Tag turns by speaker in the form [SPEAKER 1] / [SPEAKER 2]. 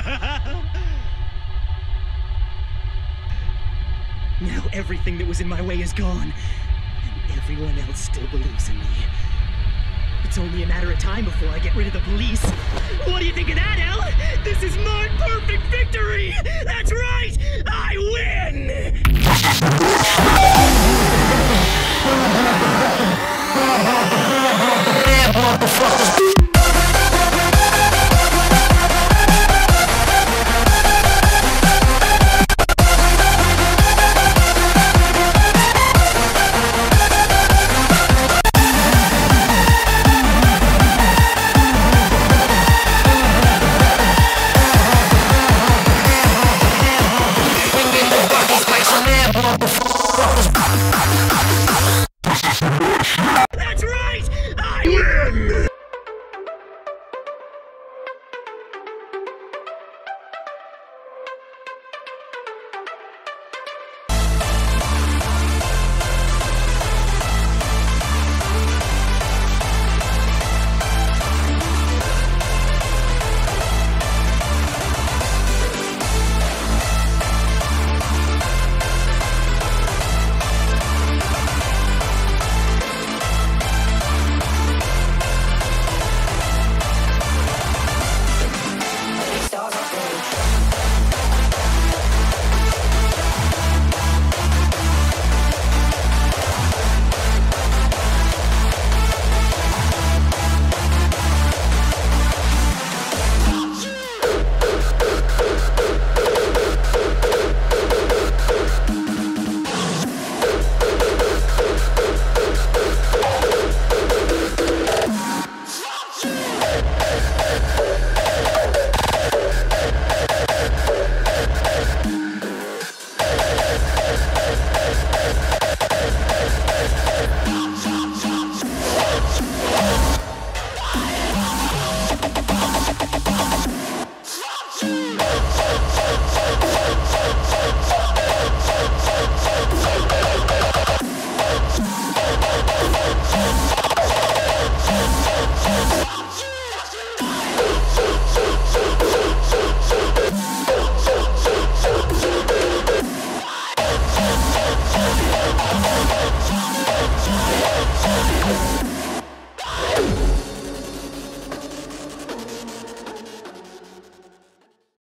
[SPEAKER 1] now everything that was in my way is gone, and everyone else still believes in me. It's only a matter of time before I get rid of the police. What do you think of that, El? This is my perfect victory! That's right! I win! Oh, my God.